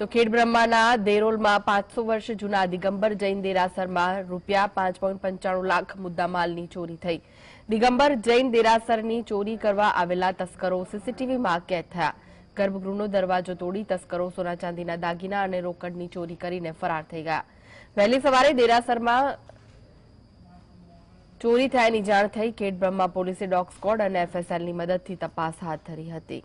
તો ખેડબ્રહ્માના દેરોલમાં પાંચસો વર્ષ જૂના દિગંબર જૈન દેરાસરમાં રૂપિયા પાંચ પોઈન્ટ પંચાણું લાખ મુદ્દામાલની ચોરી થઈ. દિગંબર જૈન દેરાસરની ચોરી કરવા આવેલા તસ્કરો સીસીટીવીમાં કેદ થયા. ગર્ભગૃહનો દરવાજો તોડી તસ્કરો સોના ચાંદીના દાગીના અને રોકડની ચોરી કરીને ફરાર થઈ ગયા. વહેલી સવારે દેરાસરમાં ચોરી થયાની જાણ થઈ. ખેડબ્રહ્મા પોલીસે ડોગ સ્કોડ અને એફએસએલની મદદથી તપાસ હાથ ધરી હતી.